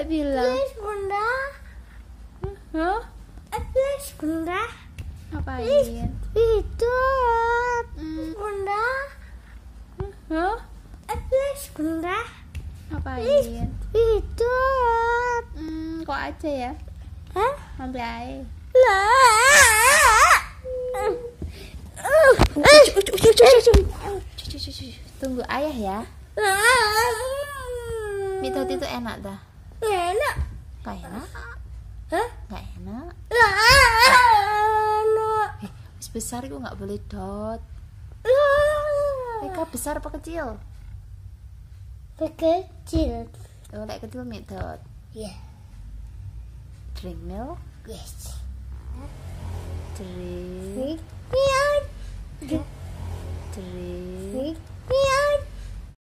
Lek bilang. Please bunda. Eh, Please bunda. Ngapain? Hidup. Hmm. Bunda. Eh, Please bunda. Ngapain? Hidup. Hmm, kok aja ya? Hah? Ambil air. Tunggu ayah ya. Mitot itu enak dah. Gak enak? Hah? Gak enak? Enak. Eh, besar gue nggak boleh dot. Eka besar apa kecil? Kecil. Oh, lek kecil mie dot. Ya. Drink milk, Yes. drink, drink,